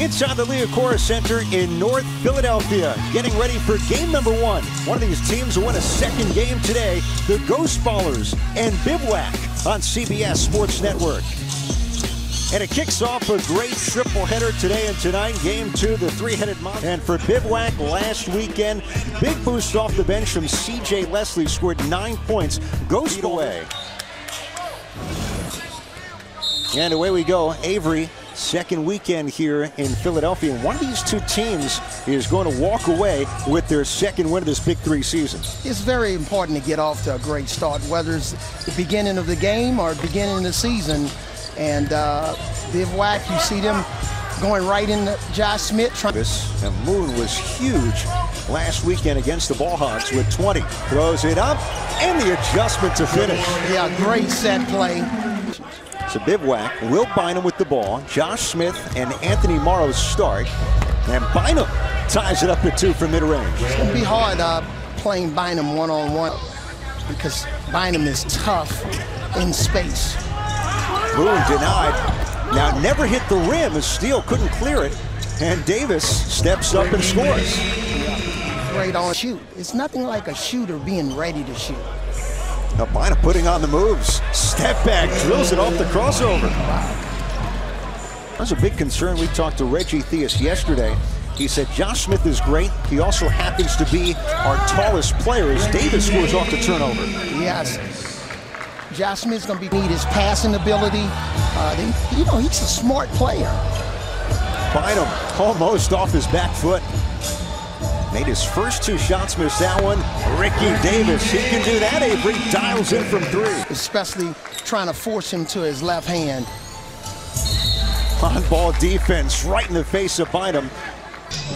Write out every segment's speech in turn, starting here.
Inside the Liacouras Center in North Philadelphia, getting ready for game number one. One of these teams will win a second game today, the Ghost Ballers and Bivouac on CBS Sports Network. And it kicks off a great triple header today and tonight. Game two, the three-headed monster. And for Bivouac last weekend, big boost off the bench from C.J. Leslie, scored nine points. Ghost away. And away we go. Avery, second weekend here in Philadelphia. And one of these two teams is going to walk away with their second win of this Big Three season. It's very important to get off to a great start, whether it's the beginning of the game or beginning of the season. And uh, Bivouac, you see them going right into Josh Smith. And Moon was huge last weekend against the Ball Hogs with 20. Throws it up, and the adjustment to finish. Yeah, great set play. So Bivouac will Bynum with the ball. Josh Smith and Anthony Morrow start. And Bynum ties it up at two from mid-range. It's going to be hard uh, playing Bynum one-on-one -on -one because Bynum is tough in space. Boone denied. Now never hit the rim as Steele couldn't clear it. And Davis steps up and scores. Great on shoot. It's nothing like a shooter being ready to shoot. Albina putting on the moves. Step back, drills it off the crossover. That's a big concern. We talked to Reggie Theus yesterday. He said Josh Smith is great. He also happens to be our tallest player as Davis scores off the turnover. Yes. Josh Smith's going to be need his passing ability. Uh, they, you know, he's a smart player. Bynum almost off his back foot. Made his first two shots, missed that one. Ricky Davis, he can do that. Avery dials in from three. Especially trying to force him to his left hand. On ball defense, right in the face of Bynum.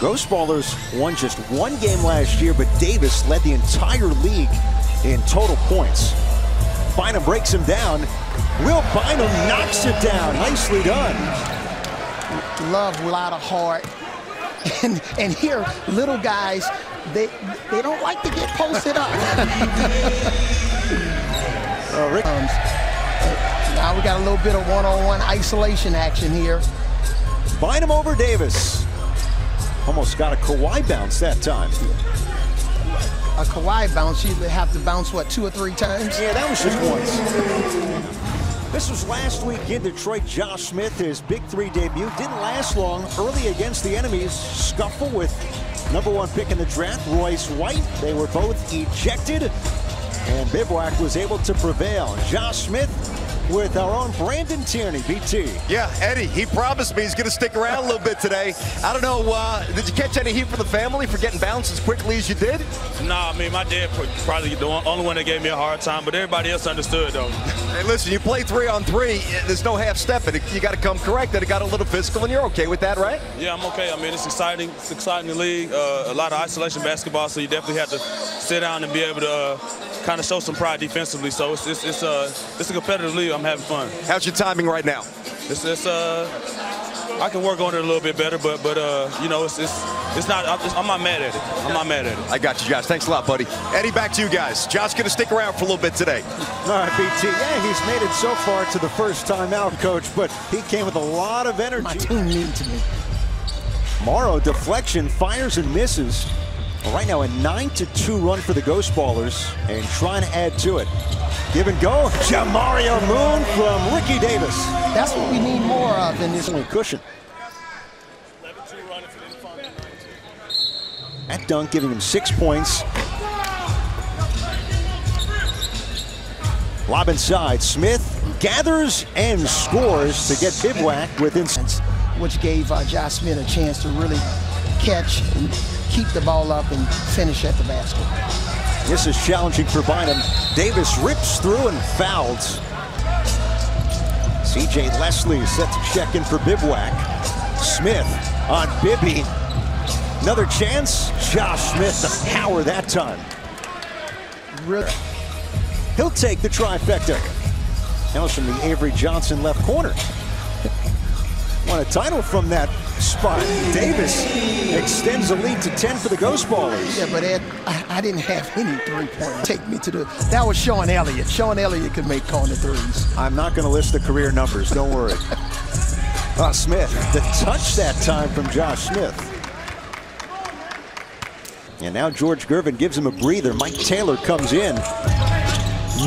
Ghost Ballers won just one game last year, but Davis led the entire league in total points. Bynum breaks him down. Will Bynum knocks it down. Nicely done. Love a lot of heart. And, and here, little guys, they they don't like to get posted up. uh, Rick. Um, now we got a little bit of one-on-one -on -one isolation action here. Bynum over Davis. Almost got a Kawhi bounce that time. A Kawhi bounce, you have to bounce, what, two or three times? Yeah, that was just once. This was last week in Detroit. Josh Smith, his Big Three debut, didn't last long. Early against the enemies, scuffle with number one pick in the draft, Royce White. They were both ejected, and Bivouac was able to prevail. Josh Smith with our own Brandon Tierney, BT. Yeah, Eddie, he promised me he's going to stick around a little bit today. I don't know, uh, did you catch any heat from the family for getting bounced as quickly as you did? Nah, I mean, my dad probably the only one that gave me a hard time, but everybody else understood, though. Hey, listen, you play three on three, there's no half stepping. You got to come correct that it got a little physical, and you're okay with that, right? Yeah, I'm okay. I mean, it's exciting. It's exciting the league. Uh, a lot of isolation basketball, so you definitely have to sit down and be able to uh, kind of show some pride defensively. So it's it's it's, uh, it's a competitive league. I'm having fun. How's your timing right now? It's, it's uh, I can work on it a little bit better, but but uh, you know, it's it's it's not. I'm not mad at it. I'm not mad at it. I got you, Josh. Thanks a lot, buddy. Eddie, back to you guys. Josh going to stick around for a little bit today. All right, BT. Yeah, he's made it so far to the first time out, coach, but he came with a lot of energy. My team needs me. Morrow deflection fires and misses. Right now, a 9 to 2 run for the Ghost Ballers and trying to add to it. Give and go. Jamario Moon from Ricky Davis. That's what we need more of in this one cushion. That dunk giving him six points. Lob inside. Smith gathers and scores to get Bivouac within. Which gave uh, Josh Smith a chance to really catch and keep the ball up and finish at the basket. This is challenging for Bynum. Davis rips through and fouls. C.J. Leslie set to check in for Bivouac. Smith on Bibby. Another chance. Josh Smith the power that time. He'll take the trifecta. That from the Avery Johnson left corner. Won a title from that spot. Davis extends the lead to 10 for the Ghost Ballers. Yeah, but Ed, I, I didn't have any three-point take me to the. That was Sean Elliott. Sean Elliott could make corner threes. I'm not going to list the career numbers. Don't worry. Oh, Smith, the touch that time from Josh Smith. And now George Gervin gives him a breather. Mike Taylor comes in.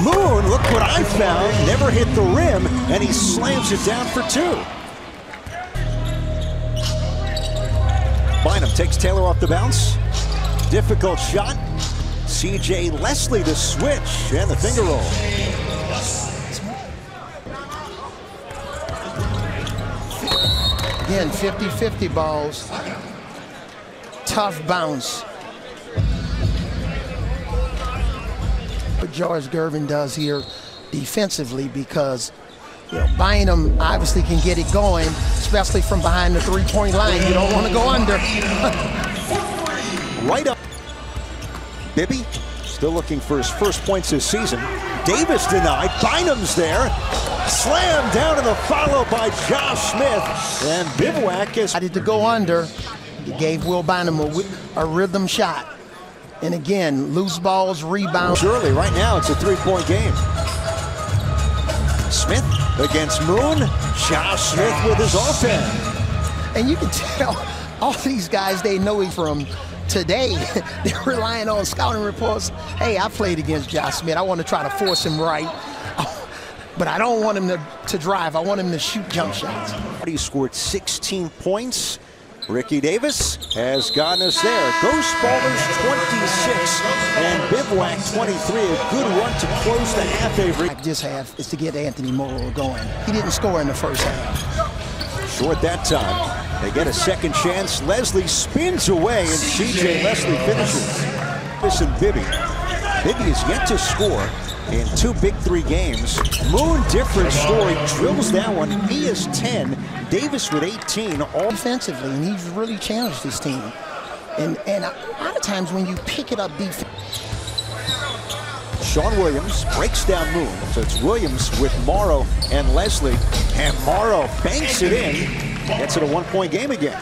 Moon, look what I found. Never hit the rim, and he slams it down for two. Bynum takes Taylor off the bounce. Difficult shot. CJ Leslie the switch, and the finger roll. Again, 50-50 balls. Tough bounce. What George Gervin does here defensively because you know, Bynum obviously can get it going, especially from behind the three-point line. You don't want to go under. right up. Bibby still looking for his first points this season. Davis denied. Bynum's there. Slam down in the follow by Josh Smith. And Bivouac is. Decided to go under. He gave Will Bynum a, a rhythm shot. And again, loose balls, rebound. Surely, right now it's a three-point game. Smith against Moon. Josh Smith with his offense. And you can tell all these guys, they know him from today. They're relying on scouting reports. Hey, I played against Josh Smith. I want to try to force him right. But I don't want him to, to drive. I want him to shoot jump shots. He scored 16 points. Ricky Davis has gotten us there. Ghost Ballers 26 and Bivouac 23. A good run to close the half, Avery. This half is to get Anthony Morrow going. He didn't score in the first half. Short that time. They get a second chance. Leslie spins away and CJ Leslie finishes. Listen, Bibby. Bibby is yet to score in two big three games. Moon, different story, drills that one. He is 10. Davis with 18. All defensively, and he's really challenged his team. And, and a lot of times when you pick it up defense. Sean Williams breaks down Moon. So it's Williams with Morrow and Leslie. And Morrow banks it in. Gets it a one-point game again.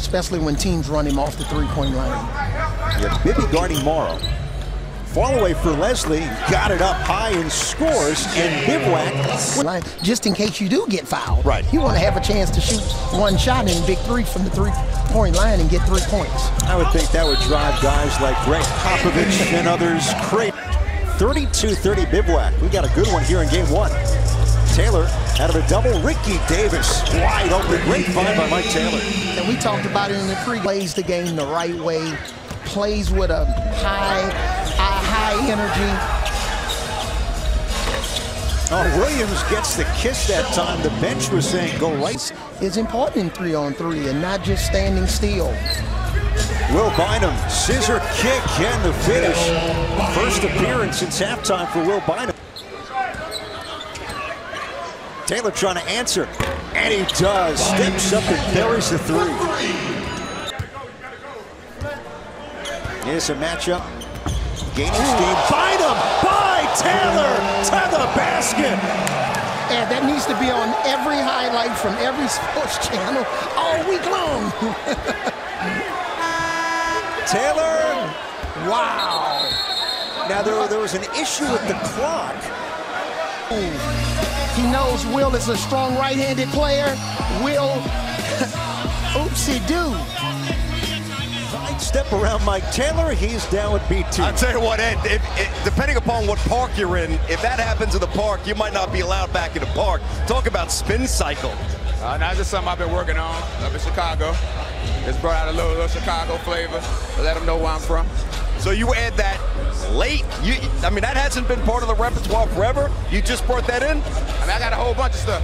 Especially when teams run him off the three-point line. Yeah, Bibby guarding Morrow. Fall away for Leslie, got it up high and scores, and Bivouac. Just in case you do get fouled. Right. You want to have a chance to shoot one shot in big three from the three-point line and get three points. I would think that would drive guys like Gregg Popovich and others crazy. 32-30 Bivouac. We got a good one here in game one. Taylor out of a double. Ricky Davis wide open. Great find by Mike Taylor. And we talked about it in the pre. Plays the game the right way. Plays with a high, high, high energy. Oh, Williams gets the kiss that time. The bench was saying go right. It's important in three on three and not just standing still. Will Bynum, scissor kick and the finish. First appearance since halftime for Will Bynum. Taylor trying to answer, and he does. Steps up and buries the three. Here's a matchup. Gaining steam. Bynum by Taylor to the basket. And that needs to be on every highlight from every sports channel all week long. Taylor, wow. Now there, there was an issue with the clock. Ooh. He knows Will is a strong right-handed player. Will, oopsie-doo. Side step around Mike Taylor. He's down with BT. I'll tell you what, Ed, if, if, depending upon what park you're in, if that happens in the park, you might not be allowed back in the park. Talk about spin cycle. Uh, this is something I've been working on up in Chicago. It's brought out a little, little Chicago flavor to let them know where I'm from. So you add that late. You, I mean, that hasn't been part of the repertoire forever. You just brought that in. I mean, I got a whole bunch of stuff.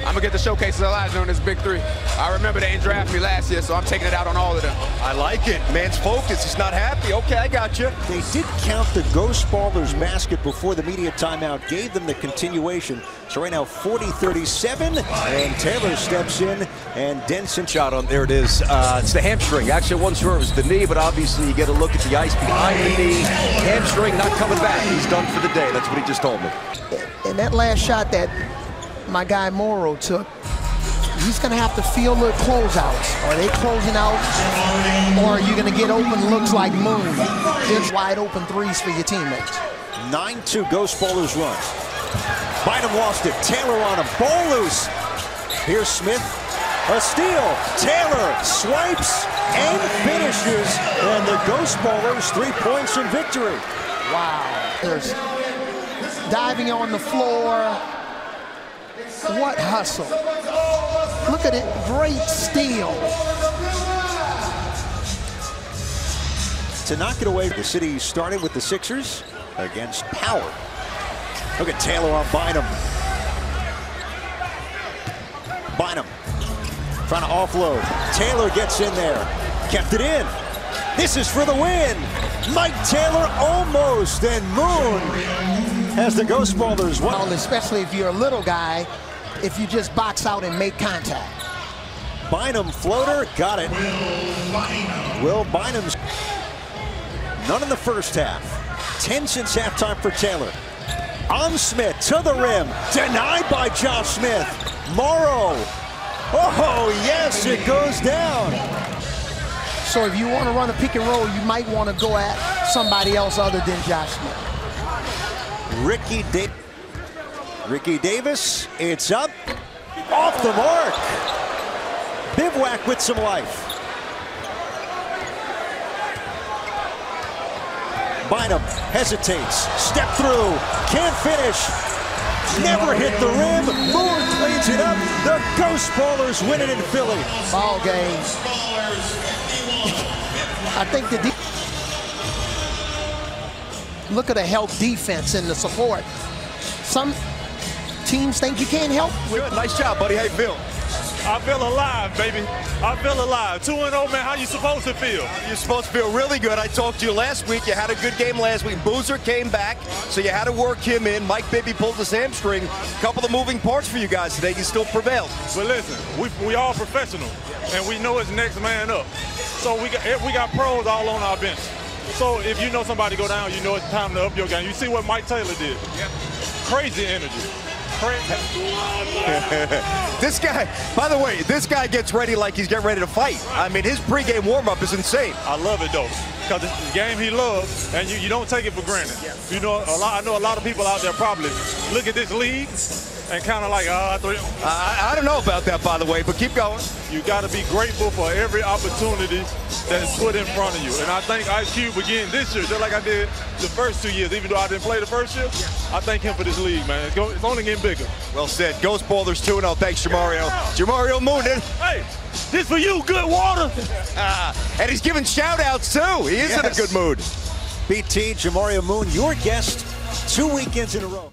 I'm gonna get the showcases a lot during this big three. I remember they didn't draft me last year, so I'm taking it out on all of them. I like it. Man's focused. He's not happy. Okay, I got you. They did count the Ghost Ballers basket before the media timeout, gave them the continuation. So right now, 40-37, and Taylor steps in, and Denson shot on. There it is. Uh, it's the hamstring. Actually, one sure it was the knee, but obviously you get a look at the ice behind the knee. Hamstring not coming back. He's done for the day. That's what he just told me. And that last shot that my guy Morrow took, he's going to have to feel the closeouts. Are they closing out, or are you going to get open looks like Moon? Just wide open threes for your teammates. 9-2 Ghost Ballers run. Bynum lost it. Taylor on him. Ball loose. Here's Smith. A steal. Taylor swipes and finishes. And the Ghost Ballers three points in victory. Wow. There's diving on the floor. What hustle. Look at it. Great steal. To knock it away, the city started with the Sixers against Power. Look at Taylor on Bynum. Bynum trying to offload. Taylor gets in there. Kept it in. This is for the win. Mike Taylor almost. And Moon has the Ghost one. Well, especially if you're a little guy, if you just box out and make contact. Bynum floater. Got it. Will Bynum's none in the first half. 10 since halftime for Taylor. On Smith to the rim. Denied by Josh Smith. Morrow. Oh, yes, it goes down. So if you want to run a pick and roll, you might want to go at somebody else other than Josh Smith. Ricky, da Ricky Davis, it's up. Off the mark. Bivouac with some life. Bynum hesitates, step through, can't finish, never hit the rim. Moore cleans it up. The Ghost Ballers win it in Philly. Ball game. I think the look at the help defense and the support. Some teams think you can't help. Good. Nice job, buddy. How you feel? I feel alive, baby. I feel alive. 2 0, man. How you supposed to feel? You're supposed to feel really good. I talked to you last week. You had a good game last week. Boozer came back, so you had to work him in. Mike Bibby pulled his hamstring. A couple of moving parts for you guys today. You still prevailed. But listen, we, we all professional, and we know it's next man up. So we got we got pros all on our bench. So if you know somebody go down, you know it's time to up your game. You see what Mike Taylor did. Yep. Crazy energy. this guy, by the way, this guy gets ready like he's getting ready to fight. I mean, his pregame warm-up is insane. I love it though, because it's the game he loves, and you, you don't take it for granted. You know, a lot. I know a lot of people out there probably look at this league and kind of like, ah, uh, I, I don't know about that, by the way, but keep going. You got to be grateful for every opportunity that's put in front of you. And I think Ice Cube again this year, just like I did the first two years, even though I didn't play the first year, I thank him for this league, man. It's, go, it's only getting bigger. Well said. Ghost Ballers 2 0. Thanks, Jamario. Jamario Moonin. Hey, this for you, good water. uh, and he's giving shout outs too. He is yes. in a good mood. BT, Jamario Moon, your guest two weekends in a row.